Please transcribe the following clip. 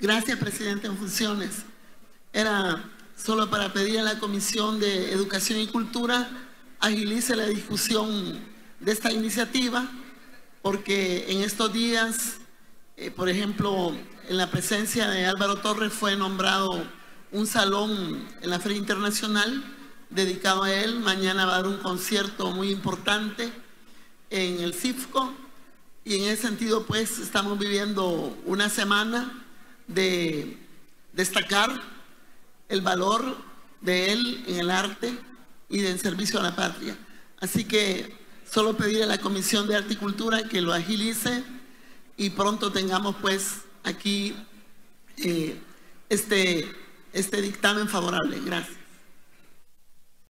Gracias, presidente en funciones. Era solo para pedir a la Comisión de Educación y Cultura agilice la discusión de esta iniciativa, porque en estos días, eh, por ejemplo, en la presencia de Álvaro Torres fue nombrado un salón en la Feria Internacional dedicado a él. Mañana va a dar un concierto muy importante en el CIFCO y en ese sentido pues estamos viviendo una semana de destacar el valor de él en el arte y del servicio a la patria. Así que solo pedir a la Comisión de Arte y Cultura que lo agilice y pronto tengamos pues aquí eh, este, este dictamen favorable. Gracias.